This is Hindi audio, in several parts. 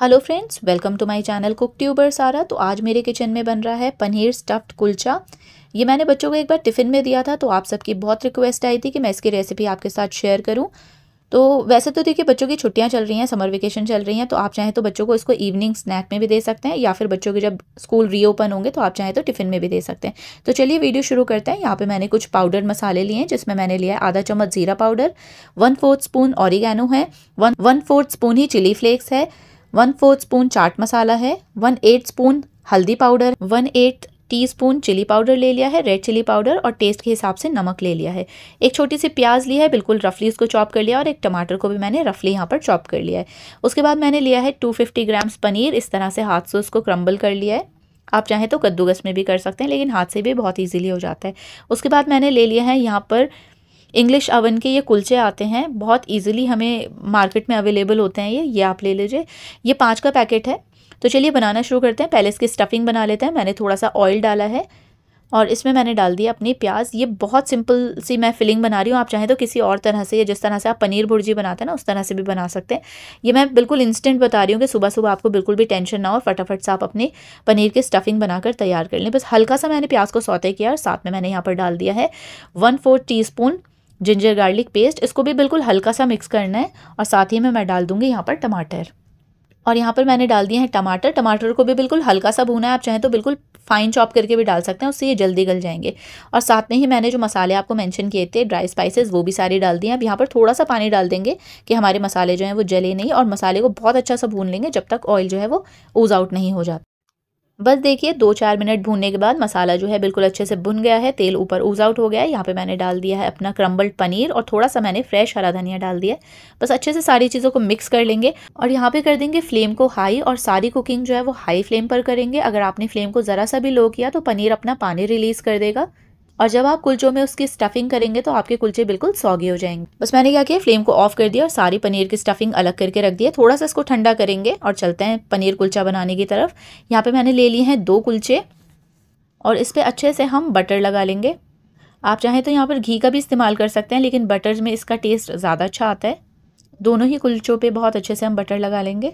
Hello friends welcome to my channel cook tuber Sara तो आज मेरे किचन में बन रहा है पनीर स्टफ्ड कुलचा। ये मैंने बच्चों को एक बार टिफ़िन में दिया था तो आप सबकी बहुत रिक्वेस्ट आई थी कि मैं इसकी रेसिपी आपके साथ शेयर करूँ। तो वैसे तो देखिए, बच्चों की छुट्टियाँ चल रही हैं समर वेकेशन चल रही हैं तो आप चाहें तो बच्चों को इसको इवनिंग स्नैक में भी दे सकते हैं, या फिर बच्चों के जब स्कूल रीओपन होंगे तो आप चाहें तो टिफ़िन में भी दे सकते हैं। तो चलिए वीडियो शुरू करते हैं। यहाँ पे मैंने कुछ पाउडर मसाले लिए हैं, जिसमें मैंने लिया है आधा चम्मच ज़ीरा powder one fourth spoon oregano है वन वन फोर्थ स्पून ही चिली फ्लेक्स है one fourth spoon chaat masala है वन एट स्पून हल्दी powder one eight teaspoon chilli powder ले लिया है, रेड चिली पाउडर और टेस्ट के हिसाब से नमक ले लिया है। एक छोटी सी प्याज लिया है, बिल्कुल रफली उसको चॉप कर लिया और एक टमाटर को भी मैंने रफली यहाँ पर चॉप कर लिया है। उसके बाद मैंने लिया है 250 ग्राम्स पनीर, इस तरह से हाथ से उसको क्रम्बल कर लिया है। आप चाहें तो कद्दूकस में भी कर सकते हैं, लेकिन हाथ से भी बहुत ईजिली हो जाता है। उसके बाद मैंने ले लिया है यहाँ पर इंग्लिश अवन के ये कुलचे आते हैं, बहुत इजीली हमें मार्केट में अवेलेबल होते हैं ये ये आप ले लीजिए। ये पाँच का पैकेट है। तो चलिए बनाना शुरू करते हैं। पहले इसकी स्टफिंग बना लेते हैं। मैंने थोड़ा सा ऑयल डाला है और इसमें मैंने डाल दिया अपनी प्याज। ये बहुत सिंपल सी मैं फिलिंग बना रही हूँ। आप चाहें तो किसी और तरह से या जिस तरह से आप पनीर भुर्जी बनाते हैं ना, उस तरह से भी बना सकते हैं। ये मैं बिल्कुल इंस्टेंट बता रही हूँ कि सुबह सुबह आपको बिल्कुल भी टेंशन ना हो। फटाफट से आप अपने पनीर की स्टफिंग बनाकर तैयार कर लें। बस हल्का सा मैंने प्याज को सौते किया और साथ में मैंने यहाँ पर डाल दिया है। One fourth teaspoon ginger garlic paste, इसको भी बिल्कुल हल्का सा मिक्स करना है और साथ ही में मैं डाल दूँगी यहाँ पर टमाटर। और यहाँ पर मैंने डाल दिए हैं टमाटर। टमाटर को भी बिल्कुल हल्का सा भूना है, आप चाहें तो बिल्कुल फाइन चॉप करके भी डाल सकते हैं, उससे ये जल्दी गल जाएँगे। और साथ में ही मैंने जो मसाले आपको मेंशन किए थे ड्राई स्पाइसेस वो भी सारे डाल दिए अब यहाँ पर थोड़ा सा पानी डाल देंगे कि हमारे मसाले जो हैं वो जले नहीं और मसाले को बहुत अच्छा सा भून लेंगे जब तक ऑयल जो है वो ऊज आउट नहीं हो जाता। बस देखिए दो चार मिनट भूनने के बाद मसाला जो है बिल्कुल अच्छे से भुन गया है, तेल ऊपर ऊज आउट हो गया है। यहाँ पे मैंने डाल दिया है अपना क्रम्बल्ड पनीर और थोड़ा सा मैंने फ्रेश हरा धनिया डाल दिया है। बस अच्छे से सारी चीज़ों को मिक्स कर लेंगे और यहाँ पे कर देंगे फ्लेम को हाई और सारी कुकिंग जो है वो हाई फ्लेम पर करेंगे। अगर आपने फ्लेम को ज़रा सा भी लो किया तो पनीर अपना पानी रिलीज़ कर देगा। और जब आप कुलचों में उसकी स्टफिंग करेंगे तो आपके कुलचे बिल्कुल सौगे हो जाएँगे। बस मैंने क्या किया फ्लेम को ऑफ़ कर दिया और सारी पनीर की स्टफिंग अलग करके रख दिया थोड़ा सा इसको ठंडा करेंगे और चलते हैं पनीर कुलचा बनाने की तरफ़। यहाँ पे मैंने ले लिए हैं दो कुलचे और इस पर अच्छे से हम बटर लगा लेंगे। आप चाहें तो यहाँ पर घी का भी इस्तेमाल कर सकते हैं, लेकिन बटर में इसका टेस्ट ज़्यादा अच्छा आता है। दोनों ही कुलचों पे बहुत अच्छे से हम बटर लगा लेंगे।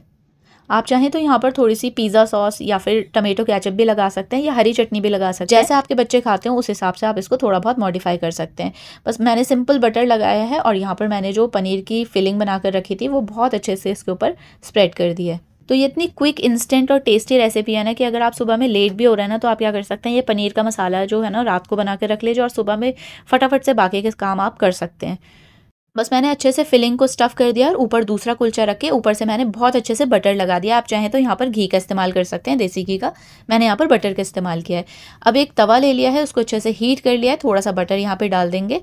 आप चाहें तो यहाँ पर थोड़ी सी पिज़्ज़ा सॉस या फिर टमेटो कैचअप भी लगा सकते हैं या हरी चटनी भी लगा सकते हैं। जैसे आपके बच्चे खाते हैं, उस हिसाब से आप इसको थोड़ा बहुत मॉडिफाई कर सकते हैं। बस मैंने सिंपल बटर लगाया है और यहाँ पर मैंने जो पनीर की फिलिंग बनाकर रखी थी, वो बहुत अच्छे से इसके ऊपर स्प्रेड कर दी है। तो ये इतनी क्विक इंस्टेंट और टेस्टी रेसिपी है ना कि अगर आप सुबह में लेट भी हो रहे हैं ना तो आप क्या कर सकते हैं, ये पनीर का मसाला जो है ना, रात को बना के रख लीजिए और सुबह में फटाफट से बाकी के काम आप कर सकते हैं। बस मैंने अच्छे से फिलिंग को स्टफ़ कर दिया और ऊपर दूसरा कुलचा रख के ऊपर से मैंने बहुत अच्छे से बटर लगा दिया। आप चाहें तो यहाँ पर घी का इस्तेमाल कर सकते हैं, देसी घी का। मैंने यहाँ पर बटर का इस्तेमाल किया है। अब एक तवा ले लिया है, उसको अच्छे से हीट कर लिया है, थोड़ा सा बटर यहाँ पर डाल देंगे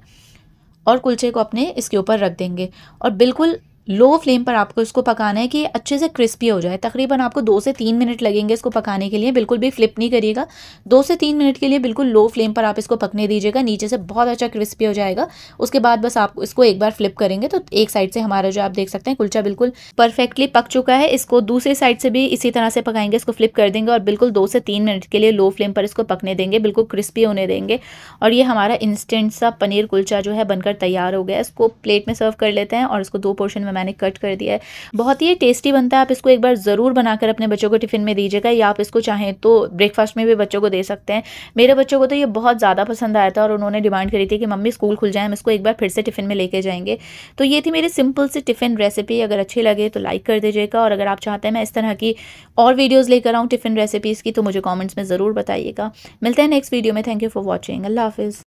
और कुलचे को अपने इसके ऊपर रख देंगे। और बिल्कुल लो फ्लेम पर आपको इसको पकाना है कि अच्छे से क्रिस्पी हो जाए। तकरीबन आपको दो से तीन मिनट लगेंगे इसको पकाने के लिए। बिल्कुल भी फ्लिप नहीं करिएगा। दो से तीन मिनट के लिए बिल्कुल लो फ्लेम पर आप इसको पकने दीजिएगा। नीचे से बहुत अच्छा क्रिस्पी हो जाएगा। उसके बाद बस आप इसको एक बार फ्लिप करेंगे तो एक साइड से हमारा जो आप देख सकते हैं कुलचा बिल्कुल परफेक्टली पक चुका है। इसको दूसरी साइड से भी इसी तरह से पकाएँगे, इसको फ्लिप कर देंगे और बिल्कुल दो से तीन मिनट के लिए लो फ्लेम पर इसको पकने देंगे। बिल्कुल क्रिस्पी होने देंगे। और ये हमारा इंस्टेंट सा पनीर कुलचा जो है बनकर तैयार हो गया इसको प्लेट में सर्व कर लेते हैं और इसको दो पोर्शन में मैंने कट कर दिया है। बहुत ही टेस्टी बनता है। आप इसको एक बार ज़रूर बनाकर अपने बच्चों को टिफ़िन में दीजिएगा या आप इसको चाहें तो ब्रेकफास्ट में भी बच्चों को दे सकते हैं। मेरे बच्चों को तो ये बहुत ज़्यादा पसंद आया था और उन्होंने डिमांड करी थी कि मम्मी स्कूल खुल जाए, हम इसको एक बार फिर से टिफ़िन में लेके जाएँगे। तो ये थी मेरी सिंपल सी टिफ़िन रेसिपी अगर अच्छी लगे तो लाइक कर दीजिएगा और अगर आप चाहते हैं मैं इस तरह की और वीडियोज़ लेकर आऊँ टिफ़िन रेसिपीज़ की तो मुझे कॉमेंट्स में ज़रूर बताइएगा। मिलते हैं नेक्स्ट वीडियो में। थैंक यू फॉर वॉचिंग अल्लाह हाफिज़।